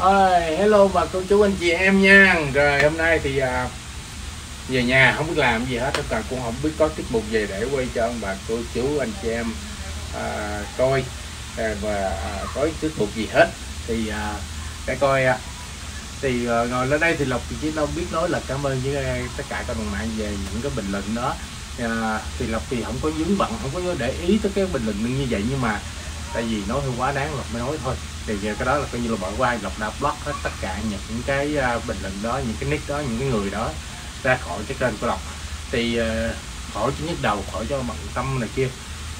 Ôi, hello bà cô chú anh chị em nha. Rồi hôm nay thì à, về nhà không biết làm gì hết Tất cả cũng không biết có tiết mục gì để quay cho ông bà cô chú anh chị em à, coi. À, Và à, có tiết mục gì hết. Thì à, để coi à, thì à, ngồi lên đây thì Lộc thì chỉ đâu biết nói là cảm ơn với à, tất cả các đồng mạng về những cái bình luận đó. À, thì Lộc thì không có dướng bận không có để ý tới cái bình luận như vậy nhưng mà tại vì nói hơi quá đáng Lộc mới nói thôi thì cái đó là coi như là bỏ qua Lộc đã block hết tất cả những cái uh, bình luận đó những cái nick đó những cái người đó ra khỏi cái kênh của Lộc. Thì uh, khỏi cho nhức đầu khỏi cho bận tâm này kia.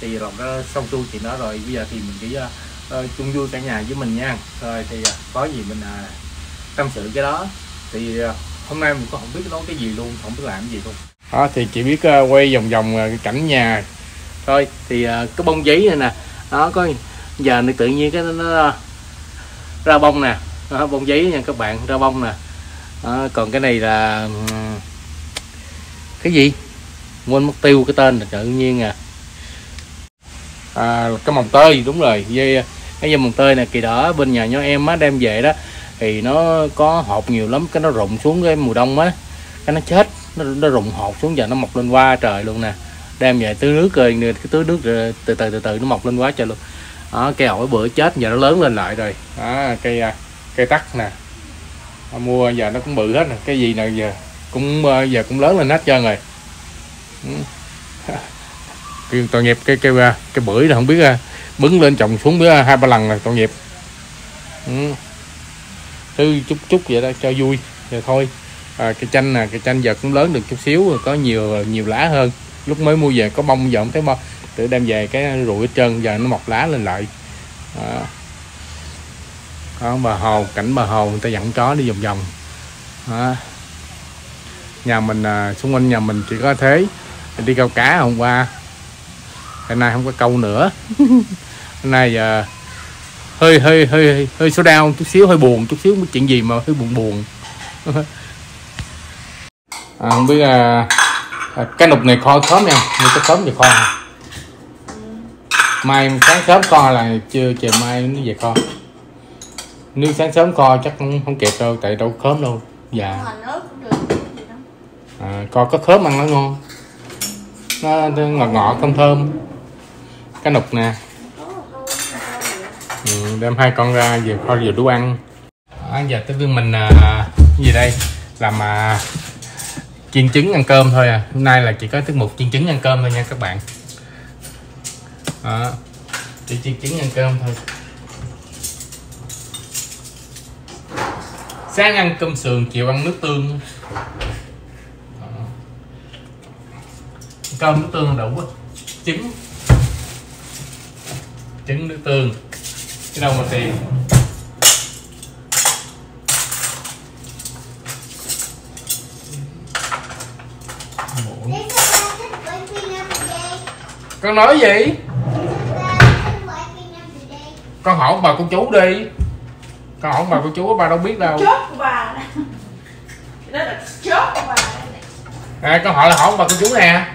Thì Lộc đã xong xuôi chuyện đó rồi. Bây giờ thì mình chỉ uh, chung vui cả nhà với mình nha. Rồi thì uh, có gì mình uh, tâm sự cái đó. Thì uh, hôm nay mình cũng không biết nói cái gì luôn không biết làm cái gì luôn. Đó thì chỉ biết uh, quay vòng vòng uh, cảnh nhà. Thôi thì uh, cái bông giấy này nè. Đó có giờ này tự nhiên cái nó, nó ra bông nè. Đó, bông giấy nha các bạn ra bông nè. Đó, còn cái này là cái gì? Quên mất tiêu cái tên là tự nhiên à. À cái mồng tơi đúng rồi. Dây cái dây mồng tơi này kỳ đỏ bên nhà nhỏ em á đem về đó thì nó có hột nhiều lắm cái nó rụng xuống cái mùa đông á. Cái nó chết nó, nó rụng hột xuống giờ nó mọc lên qua trời luôn nè. Đem về tưới nước rồi cái tưới nước rồi từ từ từ từ nó mọc lên quá trời luôn đó, cây ổi bữa chết giờ nó lớn lên lại rồi. Đó, cây à, cây tắc nè. Mua giờ nó cũng bự hết rồi, cái gì nào giờ cũng ờ, giờ cũng lớn lên hết trơn rồi. Ừ. Kêu tội nghiệp cái cái cái bưởi là không biết à, bứng lên trồng xuống bữa à, hai ba lần rồi tội nghiệp. Ừ. Thứ chút chút vậy đó cho vui rồi thôi. À, cây chanh nè cây chanh giờ cũng lớn được chút xíu rồi có nhiều nhiều lá hơn. Lúc mới mua về có bông giờ không thấy bông tự đem về cái rụi hết trơn giờ nó mọc lá lên lại. Đó. đó bà hồ cảnh bà hồ người ta dẫn chó đi vòng vòng. Đó. nhà mình à, xung quanh nhà mình chỉ có thế đi câu cá hôm qua. Hôm nay không có câu nữa. Hôm nay giờ hơi hơi hơi hơi số đau chút xíu hơi buồn chút xíu chuyện gì mà hơi buồn buồn. À, không biết à, à, cái nục này kho khóm nha như cái khóm về kho mai sáng sớm kho là chưa chiều mai nó về kho. Nếu sáng sớm kho chắc không, không kịp đâu tại đâu khóm đâu. Dạ. À, kho có khóm ăn nó ngon. Nó, nó ngọt ngọt thơm thơm. Cái nục nè. Ừ, đem hai con ra về kho vừa đủ ăn. À, giờ tới viên mình à, gì đây? Làm à, chiên trứng ăn cơm thôi à. Hôm nay là chỉ có tiết mục chiên trứng ăn cơm thôi nha các bạn đó. Chỉ chiên trứng ăn cơm thôi. Sáng ăn cơm sườn chiều ăn nước tương. Đó. cơm nước tương đủ quá. Trứng. Trứng nước tương. Cái đâu mà tiền. Con nói gì con hỏi bà cô chú đi. Con hỏi bà cô chú bà đâu biết đâu. Chốt của bà. Đó là chốt của bà. À, con hỏi là hỏi bà cô chú nè.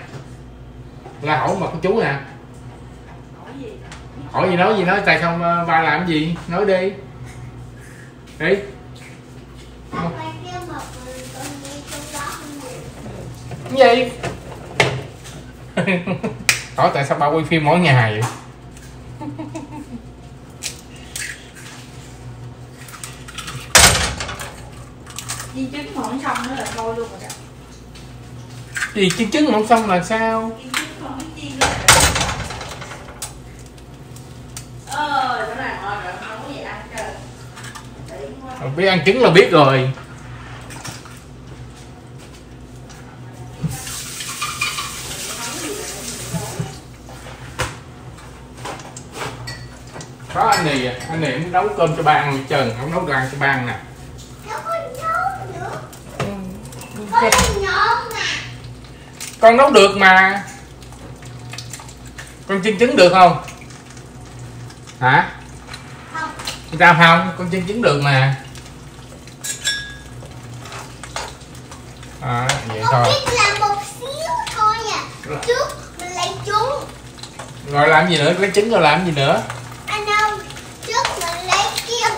Là hỏi bà cô chú nè. Hỏi gì? Hỏi gì nói gì nói tại không ba làm gì? Nói đi. Đi. Cái gì? Hỏi tại sao ba quay phim mỗi ngày vậy di chứng mà không xong nữa là thôi luôn rồi đó. Gì chiên trứng mà không xong là sao? Mà không chiên ờ chỗ này ngon rồi không có gì ăn trời Tiện quá. biết ăn trứng là biết rồi. Có anh này anh này muốn nấu cơm cho ba ăn trơn không nấu đồ ăn cho ba ăn nè con nấu được mà. Con chiên trứng được không? Hả? Sao không? Con chiên trứng được mà. À, vậy thôi. làm một xíu thôi à. Trước mình lấy trứng. Rồi làm gì nữa? Lấy trứng rồi làm gì nữa? Anh đâu trước mình lấy cái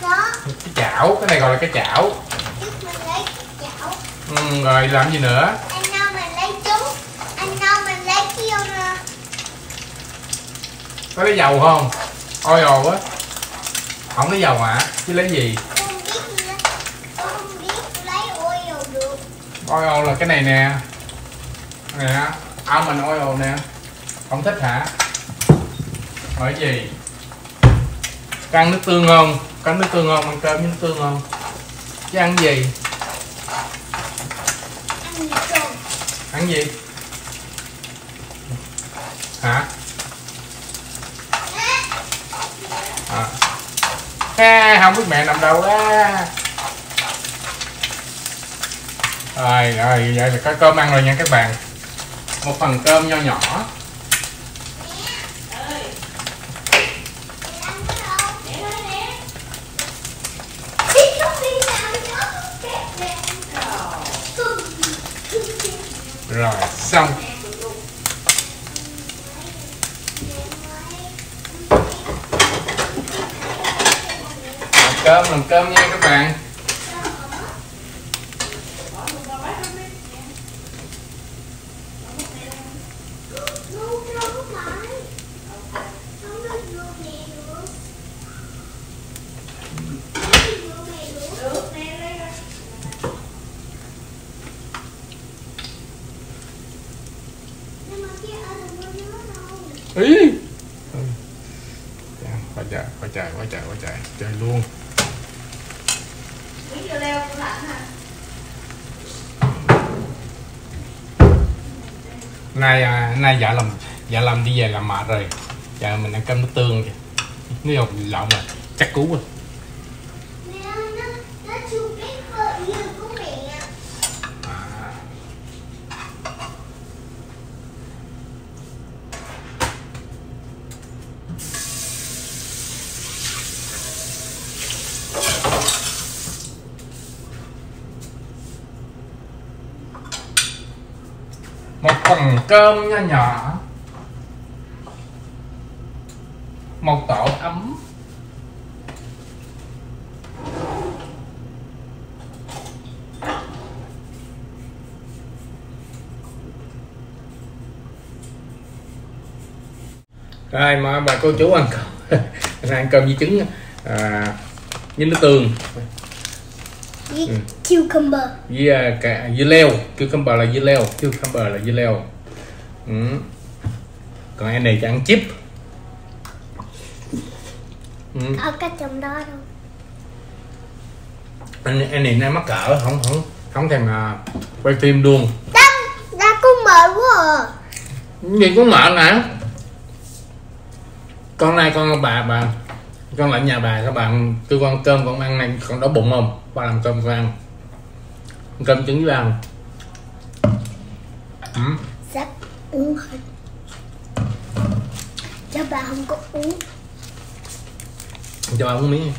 có. Cái chảo. Cái này gọi là cái chảo Trước mình lấy cái chảo ừ, rồi làm gì nữa? Anh nào mình lấy trứng. Anh nào mình lấy kêu nè có lấy dầu không? Oil á không lấy dầu hả? Chứ lấy gì? không biết nữa. Tôi không biết lấy oil được. Oil là cái này nè. Nè almond oil nè. Không thích hả? Hỏi gì ăn nước tương không? Có nước tương không? Ăn cơm với nước tương không? Chứ ăn gì Ăn gì cơm ăn gì? Hả? À. à, không biết mẹ nằm đâu á. Rồi rồi vậy là có cơm ăn rồi nha các bạn. Một phần cơm nho nhỏ ơi Ăn cái đâu để nói nè Đi không đi nào nữa Cái này rồi rồi xong nè tụi tụi làm cơm nha các bạn ý ừ. Dạ, quá trời không trời, quá trời quá trời Không luôn ngu mẹ được Không được ngu mẹ được được nè lấy ra Nhưng mà kia ở đừng có nhớ đâu ý qua chạy qua chạy qua chạy qua chạy chạy luôn miếng vô leo tủ lạnh hả nay à, nay dạ làm dạ làm đi về làm mệt rồi. Dạ mình ăn cơm nước tương kìa. Nếu không lộn rồi. Chắc cú rồi Mẹ ơi, nó, nó chưa biết vợ yêu của mẹ à. một phần cơm nho nhỏ. Một tổ ấm. Rồi mời bà cô chú ăn cơm. Ăn cơm với trứng à, với nước tương. Với Ừ. cucumber. À, cả dưa leo. Cucumber là dưa leo. Cucumber là dưa leo. Ừ. còn anh này ăn chip. Ừ. Ở cái trong đó đâu. Anh anh này nay mắc cỡ không không không thèm à, quay phim luôn. Đã, đã có mệt quá à. Gì cũng mệt hả con này con bà bà con lại nhà bà các bạn kêu con cơm con ăn này con đói bụng không? Ba làm cơm con ăn. Cơm trứng với ăn ừ. Sắp uống hết. Cho bà không có uống. Cho bà uống miếng.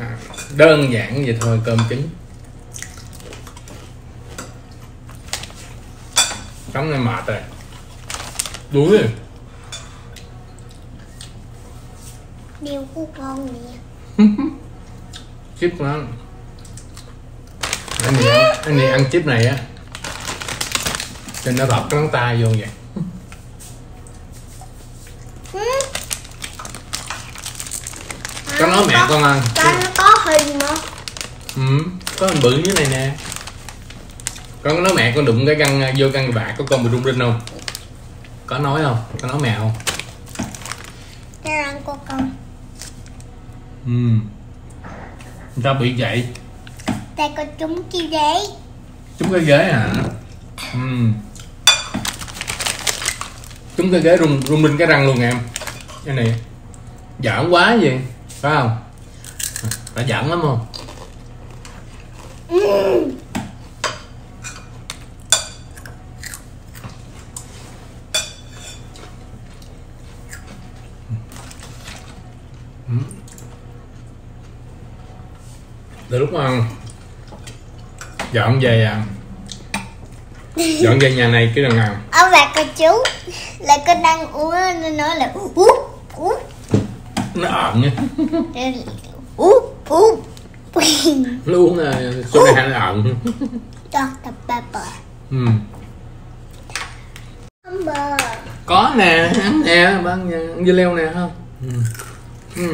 À, đơn giản vậy thôi cơm trứng. Sống này mệt rồi đuối rồi. Điều của con nè. Chip nó anh này ăn, anh này ăn chip này á. Cho nó lọt cái ngón tay vô vậy. Có nói mẹ con ăn. Con nó có hình mà. Ừ, có hình bự như này nè. Con nói mẹ con đụng cái găng vô găng bạc có con bị rung rinh không có nói không? Có nói mẹ không? Cái răng của con. Ừ. Người ta bị vậy. Tại con trúng chi đấy trúng cái ghế à? Ừ. Trúng cái ghế rung rung rinh cái răng luôn em. Cái này. Giỡn quá gì phải không? Phải giỡn lắm không? Ừ. từ lúc mà dọn về à? Dọn về nhà này cái lần nào? Ông bà cô chú là con đang uống nó nói là úp úp nó ợn nha úp úp luôn à, số này nó ợn? Dr. Pepper ừ. Amber có nè ăn nè ăn dưa leo nè không? Ừ. Ừ.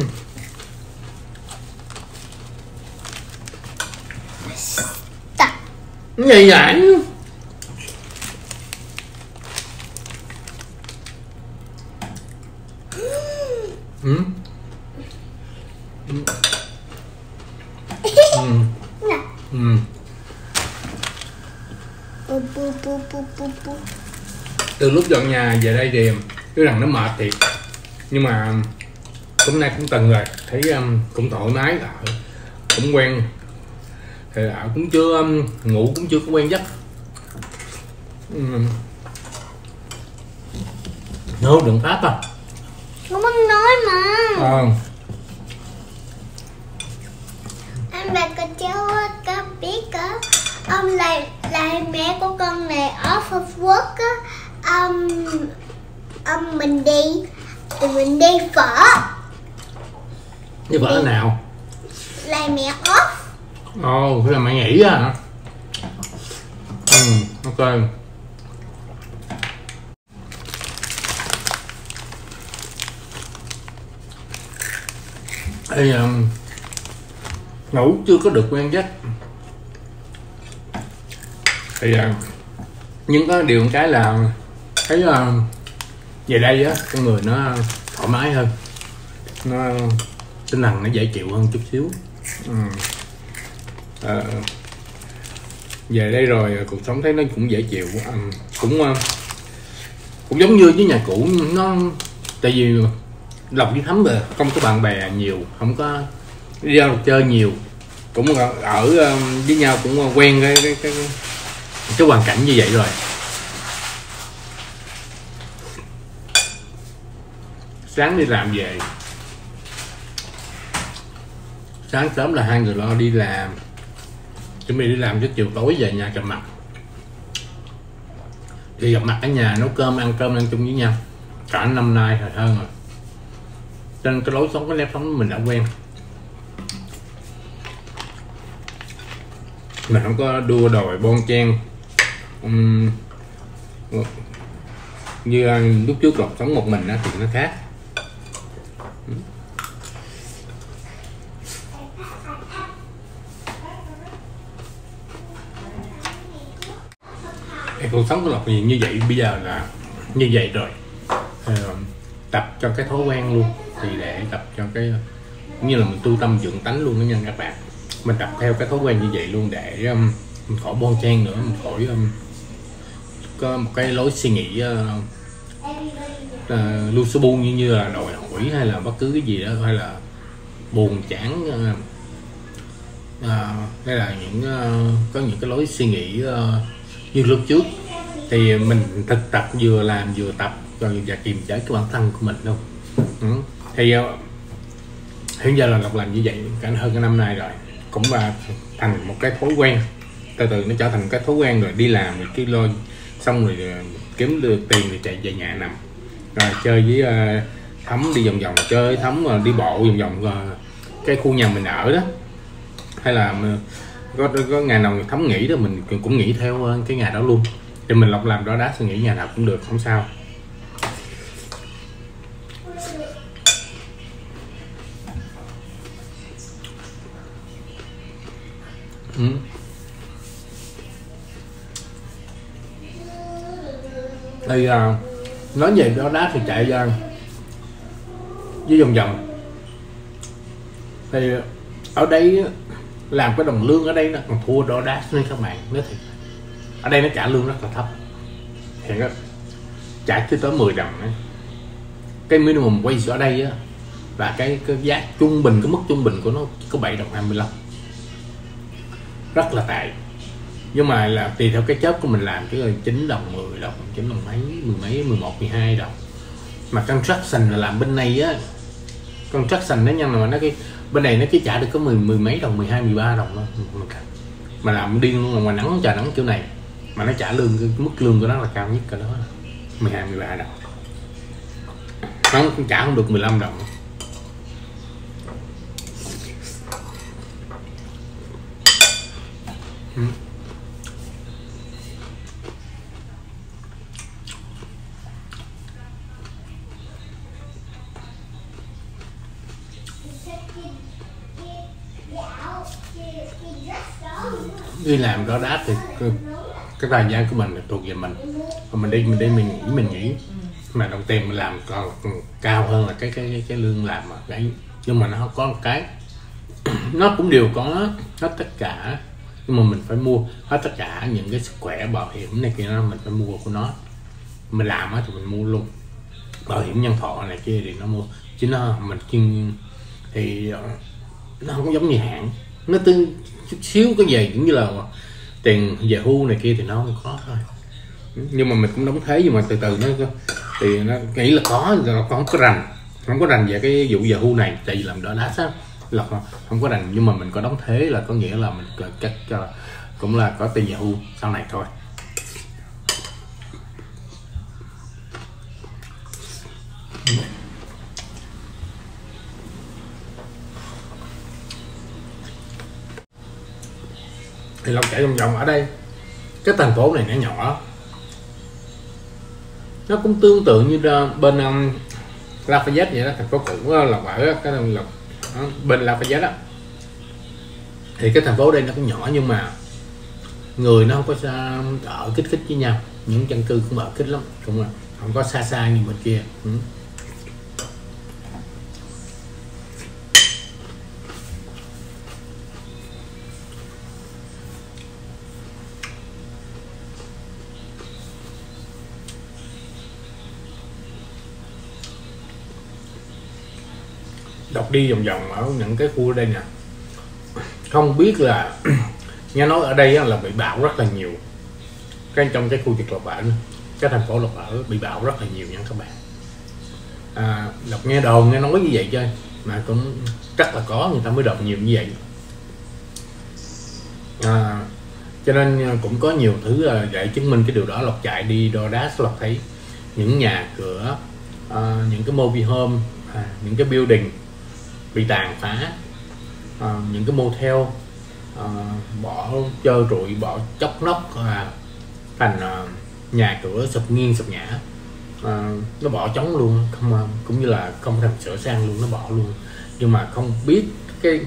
Cái gì ừ. Ừ. Ừ. Ừ. từ lúc dọn nhà về đây thì cái rằng nó mệt thiệt nhưng mà hôm nay cũng từng rồi thấy um, cũng thoải mái cũng quen thì ở cũng chưa um, ngủ cũng chưa có quen giấc. Um, no đừng pháp à. Không muốn nói mà. Ờ anh bà cô chú có biết á ông là là mẹ của con này off of work á. Ông ông mình đi thì mình đi phở. Như vợ nào? Là mẹ off ồ thế là mày nghỉ à ừ ok. Ê, um, ngủ chưa có được quen giấc. Thì uh, ờ, nhưng có điều một cái là thấy uh, về đây á con người nó thoải mái hơn. Nó tinh thần nó dễ chịu hơn chút xíu. Um. À, à, về đây rồi à, cuộc sống thấy nó cũng dễ chịu à, cũng à, cũng giống như với nhà cũ nó tại vì lòng với thấm về không có bạn bè nhiều không có đi ra chơi nhiều cũng à, ở, ở với nhau cũng quen cái cái, cái cái hoàn cảnh như vậy rồi. Sáng đi làm về. Sáng sớm là hai người lo đi làm chuẩn bị đi làm cho chiều tối về nhà gặp mặt. Thì gặp mặt ở nhà nấu cơm ăn cơm ăn chung với nhau. Cả năm nay rồi hơn rồi. Trên nên cái lối sống cái nếp sống mình đã quen. Mình không có đua đòi bon chen. Uhm, như à, lúc trước còn sống một mình đó, thì nó khác. Cuộc sống của lộc nhìn như vậy bây giờ là như vậy rồi. À, tập cho cái thói quen luôn thì để tập cho cái cũng như là mình tu tâm dưỡng tánh luôn đó nha các bạn. Mình tập theo cái thói quen như vậy luôn để um, mình khỏi bon chen nữa mình khỏi um, có một cái lối suy nghĩ uh, uh, lu su bu như như là đòi hỏi hay là bất cứ cái gì đó hay là buồn chán uh, uh, hay là những uh, có những cái lối suy nghĩ uh, như lúc trước thì mình thực tập vừa làm vừa tập rồi và kiềm chế cái bản thân của mình đâu ừ. thì ờ, hiện giờ là Lộc làm như vậy cả hơn cái năm nay rồi. Cũng là thành một cái thói quen. Từ từ nó trở thành cái thói quen rồi đi làm rồi cái lo xong rồi ờ, kiếm được tiền rồi chạy về nhà nằm. Rồi chơi với ờ, uh, thấm đi vòng vòng chơi thấm rồi đi bộ vòng vòng uh, cái khu nhà mình ở đó. Hay là có có ngày nào thấm nghỉ đó mình cũng nghỉ theo cái ngày đó luôn thì mình lọc làm đó đá suy nghĩ nhà nào cũng được không sao. Ừ. thì à, nói về đó đá thì chạy ra với vòng vòng. Thì ở đây làm cái đồng lương ở đây nó còn thua đó đá nên các bạn nói thiệt ở đây nó trả lương rất là thấp. Hiện đó, trả chưa tới 10 đồng ấy. cái minimum wage ở đây á là cái, cái giá trung bình cái mức trung bình của nó có 7 đồng 25 rất là tệ. Nhưng mà là tùy theo cái chớp của mình làm chứ là 9 đồng 10 đồng 9 đồng mấy mười mấy 11 12 đồng. Mà construction là làm bên này á construction nó nhân là nó cái bên này nó chỉ trả được có mười mười mấy đồng 12 13 đồng thôi mà làm điên luôn mà nắng trời nắng kiểu này mà nó trả lương, cái mức lương của nó là cao nhất cả đó. 12 13 đồng. Nó cũng trả không được 15 đồng. Ừ. đi làm đó đá thì cái, thời gian của mình là thuộc về mình. Và mình đi mình đi mình nghỉ mình nghỉ mà đồng tiền mình làm còn cao hơn là cái cái cái, cái lương làm mà đấy nhưng mà nó có một cái. Nó cũng đều có hết tất cả. Nhưng mà mình phải mua hết tất cả những cái sức khỏe bảo hiểm này kia nó mình phải mua của nó. Mình làm á thì mình mua luôn. Bảo hiểm nhân thọ này kia thì nó mua. Chứ nó mình chuyên thì ờ, nó không giống như hãng. Nó tương chút xíu cái gì cũng như là tiền Yahoo này kia thì nó không có thôi. Nhưng mà mình cũng đóng thế nhưng mà từ từ nó thì nó nghĩ là có nó không có rành. Không có rành về cái vụ Yahoo này tại vì làm đó đá á là không, có rành. Nhưng mà mình có đóng thế là có nghĩa là mình cắt cho cũng là có tiền Yahoo sau này thôi. Thì long chạy vòng vòng ở đây. Cái thành phố này nó nhỏ. Nó cũng tương tự như bên um, Lafayette vậy đó. Thành phố cũ uh, là ở cái là uh, bên Lafayette đó. Thì cái thành phố đây nó cũng nhỏ nhưng mà người nó không có xa, um, ở kích kích với nhau. Những dân cư cũng ở kích lắm. Cũng là không có xa xa như bên kia. Ừ. đọc đi vòng vòng ở những cái khu ở đây nè. Không biết là nghe nói ở đây là bị bão rất là nhiều. Cái trong cái khu vực lộc ở cái thành phố lộc ở bị bão rất là nhiều nha các bạn. À, đọc nghe đồn nghe nói như vậy chơi mà cũng chắc là có người ta mới đọc nhiều như vậy. À, cho nên à, cũng có nhiều thứ là để chứng minh cái điều đó lộc chạy đi đo đá lộc thấy những nhà cửa à, những cái mobile home à, những cái building bị tàn phá. À, những cái motel à, bỏ trơ trụi bỏ chóc nóc à, thành à, nhà cửa sụp nghiêng sụp ngã. À, nó bỏ trống luôn không cũng như là không thèm sửa sang luôn nó bỏ luôn. Nhưng mà không biết cái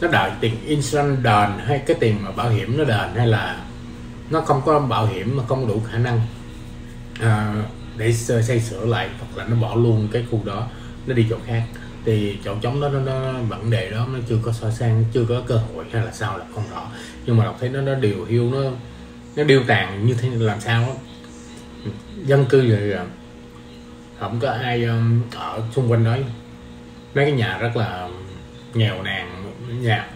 nó đợi tiền insurance đền hay cái tiền mà bảo hiểm nó đền hay là nó không có bảo hiểm mà không đủ khả năng à, để xây sửa lại hoặc là nó bỏ luôn cái khu đó nó đi chỗ khác thì chỗ trống đó nó, nó vấn đề đó nó chưa có soi sang chưa có cơ hội hay là sao là không rõ. Nhưng mà đọc thấy nó nó điều hiu nó nó điêu tàn như thế làm sao đó. dân cư rồi không có ai um, ở xung quanh đó. Mấy cái nhà rất là nghèo nàn nhà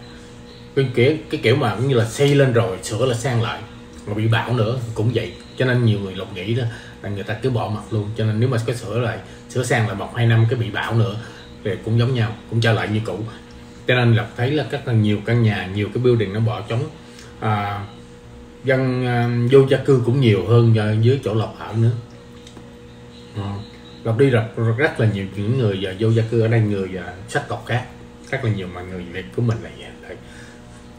cái kiểu cái kiểu mà cũng như là xây lên rồi sửa là sang lại mà bị bão nữa cũng vậy. Cho nên nhiều người lộc nghĩ đó là người ta cứ bỏ mặt luôn. Cho nên nếu mà có sửa lại sửa sang lại một hai năm cái bị bão nữa thì cũng giống nhau cũng trở lại như cũ. Cho nên là thấy là rất là nhiều căn nhà nhiều cái building nó bỏ trống. À, dân à, vô gia cư cũng nhiều hơn dưới chỗ lộc ở nữa. Ờ, à, lộc đi rất, rất là nhiều những người và vô gia cư ở đây người và sắc tộc khác. Rất là nhiều mà người việt của mình là vậy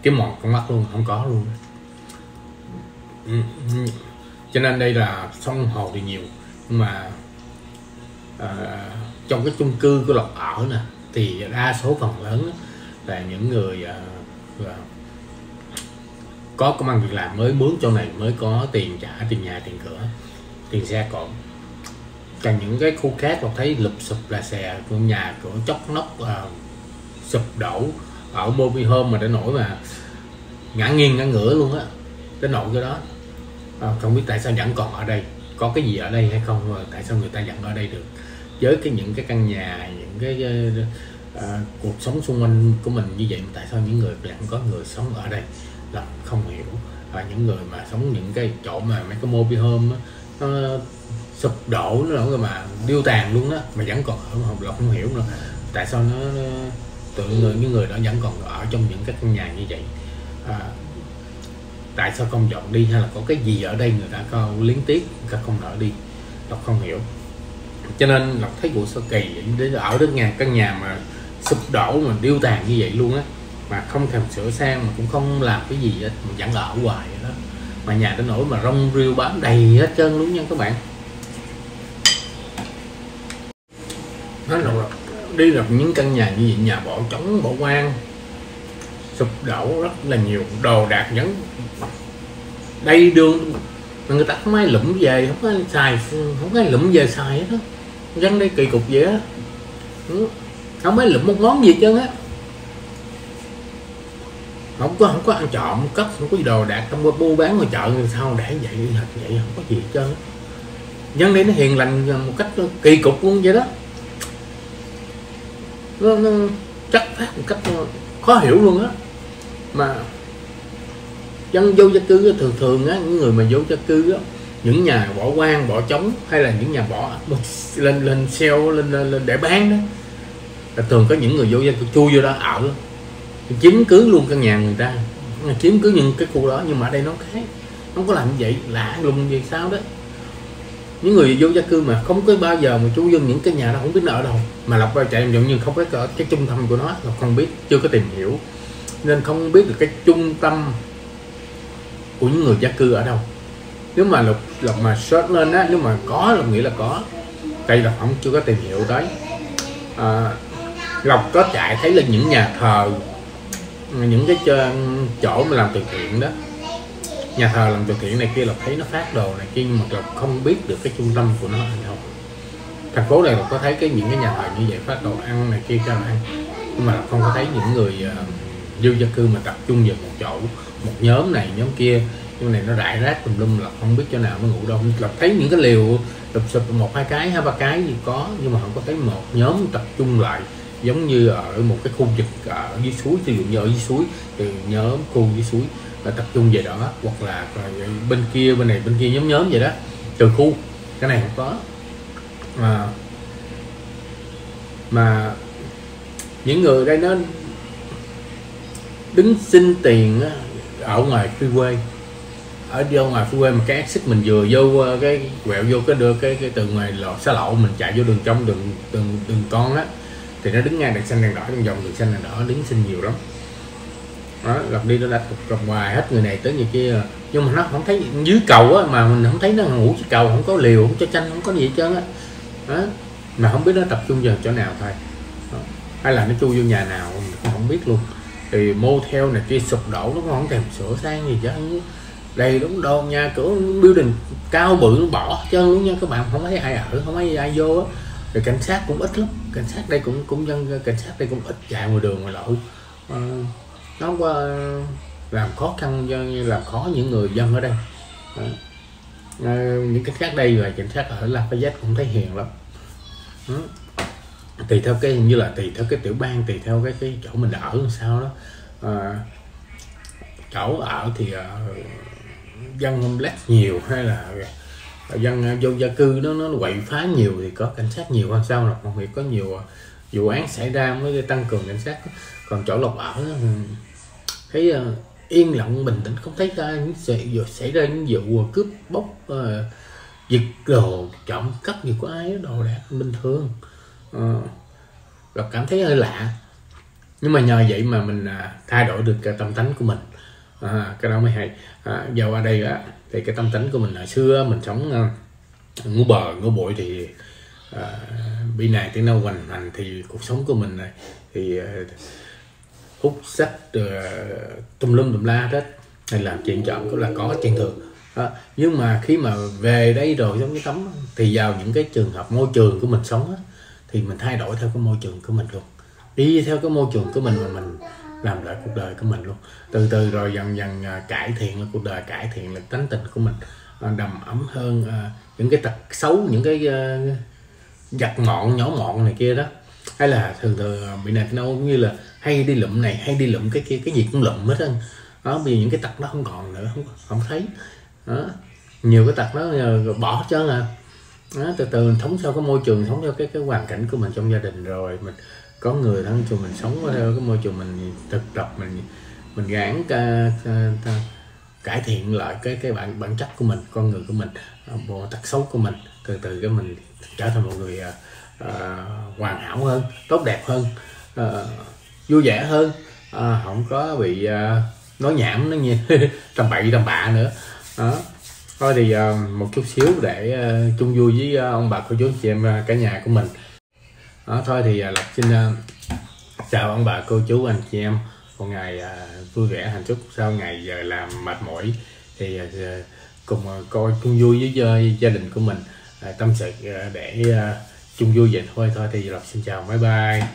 cái mòn con mắt luôn không có luôn. Ừ, ừ. Cho nên đây là sông hồ thì nhiều nhưng mà à, trong cái chung cư của lộc ở nè thì đa số phần lớn là những người uh, có công an việc làm mới mướn chỗ này mới có tiền trả tiền nhà tiền cửa tiền xe cộ. Còn những cái khu khác tôi thấy lụp sụp là xè của nhà cửa chóc nóc uh, sụp đổ ở mobile home mà để nổi mà ngã nghiêng ngã ngửa luôn á đến nổi cái đó. À, không biết tại sao vẫn còn ở đây có cái gì ở đây hay không mà tại sao người ta vẫn ở đây được? Với cái những cái căn nhà những cái uh, cuộc sống xung quanh của mình như vậy mà tại sao những người lại không có người sống ở đây? Là không hiểu. Và những người mà sống những cái chỗ mà mấy cái mobile home á, nó sụp đổ nó rồi mà điêu tàn luôn đó mà vẫn còn ở học là không hiểu nữa. Tại sao nó, tự người những người đó vẫn còn ở trong những cái căn nhà như vậy? À, tại sao không dọn đi hay là có cái gì ở đây người ta có liên tiếp người ta không nở đi? Đọc không hiểu cho nên lộc thấy vụ sao kỳ để ở đất nhà, căn nhà mà sụp đổ, mà điêu tàn như vậy luôn á, mà không thèm sửa sang, mà cũng không làm cái gì hết, mà vẫn ở hoài vậy đó. Mà nhà đến nỗi mà rong rêu bám đầy hết trơn luôn nha các bạn. Nói là đi gặp những căn nhà như vậy, nhà bỏ trống, bỏ quan sụp đổ rất là nhiều, đồ đạc vẫn đầy đường. Mà người ta không ai lụm về, không ai xài, không ai lụm về xài hết đó dân đây kỳ cục vậy á. Ừ, không mấy lụm một món gì chứ, á. Không có không có ăn trộm cất không có gì đồ đạc không có bu bán ngoài chợ thì sao để vậy vậy không có gì hết trơn dân đây nó hiền lành một cách kỳ cục luôn vậy đó. Nó, nó chắc phát một cách khó hiểu luôn á. Mà dân vô gia cư thường thường á những người mà vô gia cư á những nhà bỏ quan bỏ trống hay là những nhà bỏ lên lên sale lên, lên, lên để bán đó. Là thường có những người vô gia cư chui vô đó ở chiếm cứ luôn căn nhà người ta. Chiếm cứ những cái khu đó nhưng mà ở đây nó khác. Nó có làm như vậy lạ lùng gì sao đó. Những người vô gia cư mà không có bao giờ mà chú dân những cái nhà đó không biết nợ đâu mà lọc ra chạy giống như không biết ở cái trung tâm của nó là không biết chưa có tìm hiểu. Nên không biết được cái trung tâm của những người gia cư ở đâu nếu mà lục lục mà search lên á nếu mà có là nghĩa là có. Đây là không chưa có tìm hiểu tới. À, lộc có chạy thấy là những nhà thờ những cái chỗ mà làm từ thiện đó. Nhà thờ làm từ thiện này kia lộc thấy nó phát đồ này kia nhưng mà lộc không biết được cái trung tâm của nó hay đâu. Thành phố này lộc có thấy cái những cái nhà thờ như vậy phát đồ ăn này kia cho ăn. Nhưng mà lộc không có thấy những người uh, vô gia cư mà tập trung vào một chỗ một nhóm này nhóm kia con này nó rải rác tùm lum là không biết chỗ nào nó ngủ đâu. Là thấy những cái liều đục sụp một, hai cái, hai, ba cái gì có, nhưng mà không có thấy một nhóm tập trung lại. Giống như ở một cái khu vực ở dưới suối ví dụ như ở dưới suối, thì nhóm khu dưới suối là tập trung về đó, hoặc là ờ, bên kia, bên này, bên kia nhóm nhóm vậy đó, từ khu. Cái này không có. Mà mà những người đây nó đứng xin tiền ở ngoài quê ở vô ngoài freeway mà cái exit mình vừa vô ờ, cái quẹo vô cái đưa cái, cái từ ngoài lò xa lộ mình chạy vô đường trong đường đường đường con á thì nó đứng ngay đèn xanh đèn đỏ trong vòng đường xanh đèn đỏ đứng xin nhiều lắm đó gặp đi nó đã cục ngoài hết người này tới người kia nhưng mà nó không thấy dưới cầu á mà mình không thấy nó ngủ dưới cầu không có liều không cho tranh không có gì hết trơn á đó. mà không biết nó tập trung vào chỗ nào thôi đó. hay là nó chui vô nhà nào mình cũng không biết luôn thì motel này kia sụp đổ nó không thèm sửa sang gì chứ đầy đúng đồ nhà cửa building cao bự nó bỏ chân luôn nha các bạn không thấy ai ở không thấy ai vô á. Rồi cảnh sát cũng ít lắm cảnh sát đây cũng cũng dân cảnh sát đây cũng ít chạy ngoài đường ngoài lộ à, ờ, nó qua làm khó khăn cho làm khó những người dân ở đây. À, những cảnh sát đây và cảnh sát ở Lafayette cũng thấy hiền lắm. À, tùy theo cái như là tùy theo cái tiểu bang tùy theo cái cái chỗ mình ở làm sao đó. À, chỗ ở thì uh, dân black nhiều hay là dân à, vô gia cư nó nó quậy phá nhiều thì có cảnh sát nhiều hơn sao lộc huyện có nhiều à, vụ án xảy ra mới tăng cường cảnh sát. Còn chỗ lộc ở ừ, thấy à, yên lặng bình tĩnh không thấy ra những sự xảy ra những vụ cướp bóc giật đồ trộm cắp gì của ai đó, đồ đạc bình thường. Ờ, uh, và cảm thấy hơi lạ. Nhưng mà nhờ vậy mà mình thay đổi được tâm tánh của mình à, cái đó mới hay. À, giờ qua đây á thì cái tâm tính của mình hồi xưa mình sống à, ngủ bờ ngủ bụi thì à, bị này tiếng đâu hoành hành thì cuộc sống của mình này thì à, hút sách à, tum lum tùm la hết. Hay làm chuyện chọn cũng là có chuyện thường. À, nhưng mà khi mà về đây rồi giống cái tấm thì vào những cái trường hợp môi trường của mình sống á, thì mình thay đổi theo cái môi trường của mình luôn. Đi theo cái môi trường của mình mà mình làm lại cuộc đời của mình luôn. Từ từ rồi dần dần à, cải thiện là cuộc đời cải thiện là tánh tình của mình à, đầm ấm hơn à, những cái tật xấu những cái giặt mọn nhỏ mọn này kia đó. Hay là thường thường bị nạt nâu như là hay đi lụm này hay đi lụm cái kia cái gì cũng lụm hết á. Đó bây giờ những cái tật nó không còn nữa không không thấy. Đó nhiều cái tật nó bỏ trơn à. Đó, từ từ mình thống theo cái môi trường thống theo cái cái hoàn cảnh của mình trong gia đình rồi mình có người thân cho mình sống theo cái môi trường mình thực tập mình mình gắng ca, ca, ca cải thiện lại cái cái bản bản chất của mình con người của mình à, bộ tật xấu của mình. Từ từ cái mình trở thành một người uh, hoàn hảo hơn tốt đẹp hơn uh, vui vẻ hơn uh, không có bị uh, nói nhảm nó như tầm bậy tầm bạ nữa. Đó. Thôi thì uh, một chút xíu để uh, chung vui với uh, ông bà cô chú chị em uh, cả nhà của mình đó thôi thì lập lộc xin à, chào ông bà cô chú anh chị em. Một ngày à, vui vẻ hạnh phúc. Sau ngày giờ làm mệt mỏi thì cùng coi chung vui với gia, gia đình của mình. Tâm sự để chung vui vậy thôi. Thôi thì lộc xin chào. Bye bye.